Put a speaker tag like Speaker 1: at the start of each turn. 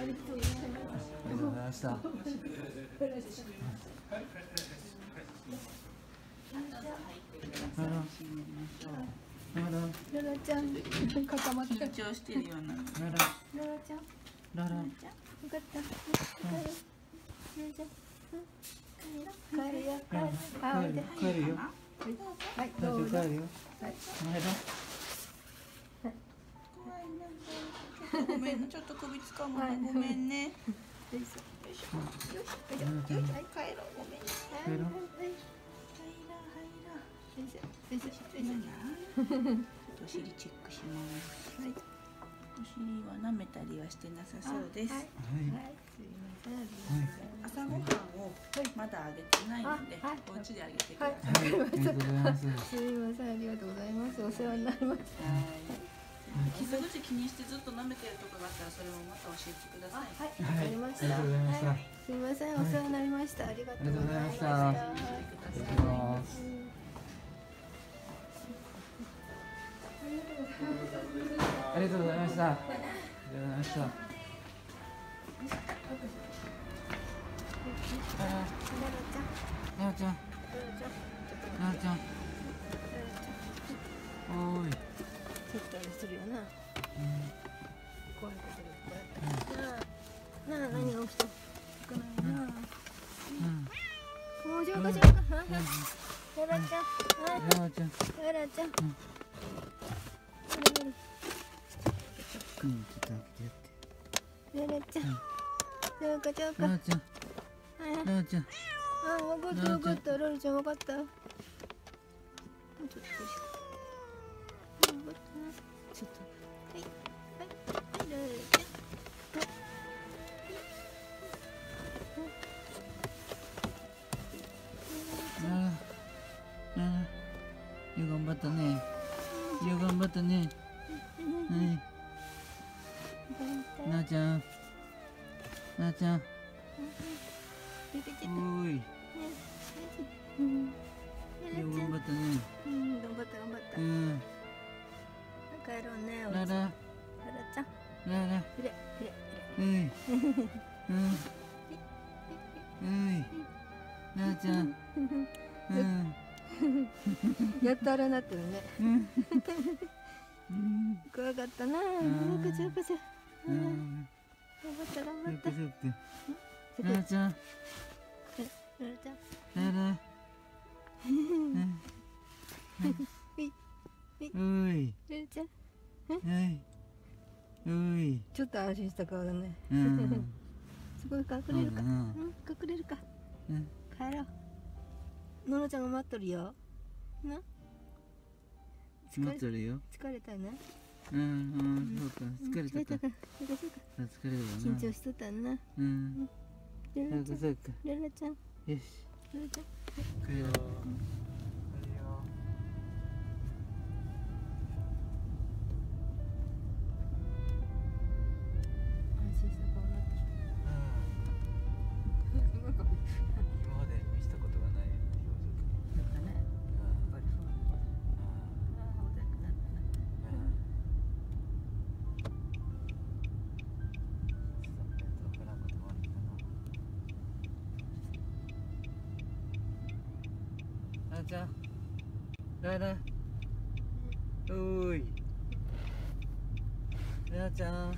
Speaker 1: ありがとうございました。あら、あら、
Speaker 2: ララちゃん固まって
Speaker 3: 緊張してるような
Speaker 1: あら、
Speaker 2: ララちゃん
Speaker 1: ララ、
Speaker 2: よかった帰るララちゃん帰るよ帰るあおいで
Speaker 1: 帰るよ。
Speaker 2: はいどうぞ
Speaker 1: 帰るよ。
Speaker 2: はい
Speaker 1: あ
Speaker 3: ごめんね。ちょっと首つかむの。
Speaker 2: はい。
Speaker 3: ごめんね。
Speaker 2: よいしょ。よいしょよいしょよいしょ
Speaker 1: ら、
Speaker 3: はい帰ろうごめんね
Speaker 1: 帰ろう
Speaker 2: はい
Speaker 3: 入ら。入ら。
Speaker 2: よいしょよいしょよい
Speaker 3: お尻チェックします
Speaker 2: はい
Speaker 3: お尻は舐めたりはしてなさそうです
Speaker 2: はい
Speaker 1: はい、
Speaker 2: はいすいません
Speaker 3: 朝ごはんをまだあげてないのでお家であげてく
Speaker 2: は
Speaker 3: だ
Speaker 2: い、
Speaker 3: さい
Speaker 2: わかりました。
Speaker 1: ありがとうございます。
Speaker 2: すみません、ありがとうございます。お世話になりまし
Speaker 3: はい傷口気にしてずっと舐めてるとこがあったらそれもまた教えてくだ。さい
Speaker 2: はい、わかりました。
Speaker 1: ありがとうございました
Speaker 2: はいすみません、お世話になりました。ありがとうございました。
Speaker 1: ありがとうございます。ありがとうございました。ありがとうございました。あら、なおちゃん、なおちゃん、おーい。
Speaker 2: ちょっとあれするよな。怖いことがいっぱいあった。なあ、なあ、何が起きた？少ないな。
Speaker 1: うん、
Speaker 2: もう、浄化しようか。はは。ララちゃん。
Speaker 1: ちゃん、
Speaker 2: ちゃん。
Speaker 1: うん。ちょっと開けてやって。
Speaker 2: ちゃん。浄化、浄化。
Speaker 1: なおちゃん、ちゃん、
Speaker 2: あ、わかったわかった。ロちゃん。わかった。ちょっとった
Speaker 1: ね。はい、なおちゃん、なおちゃん、おーい、
Speaker 2: うん。
Speaker 1: よう頑張ったね。
Speaker 2: うん、頑張った頑張った。
Speaker 1: う。ん、
Speaker 2: 帰ろうね。お
Speaker 1: ララ、
Speaker 2: 家ララちゃん。
Speaker 1: ララ、
Speaker 2: ふれふれ
Speaker 1: うい、うん、うい、なおちゃん、うん、
Speaker 2: やっとあれなってるね。
Speaker 1: うん、うん、
Speaker 2: 怖かったな。よ
Speaker 1: ん。
Speaker 2: くちょく頑張った頑張った。
Speaker 1: ちゃ
Speaker 2: ちゃちゃん。
Speaker 1: はい、うい、
Speaker 2: ちょっと安心した顔だね。
Speaker 1: うん、
Speaker 2: そこに隠
Speaker 1: そ
Speaker 2: れるか。隠れるか。
Speaker 1: うん、
Speaker 2: 帰ろう。ののちゃんが待っとるよ。な。疲れ
Speaker 1: てるよ。
Speaker 2: 疲れたな。
Speaker 1: うん、うん、そうか、疲れたか。疲れるわな。
Speaker 2: 緊張しとったんな。
Speaker 1: うん、
Speaker 2: ララちゃん。
Speaker 1: そうか、そうか。
Speaker 2: ララちゃん。
Speaker 1: よし、
Speaker 2: ララちゃん。あ
Speaker 1: ちゃ、ララ、おーい、なあちゃん、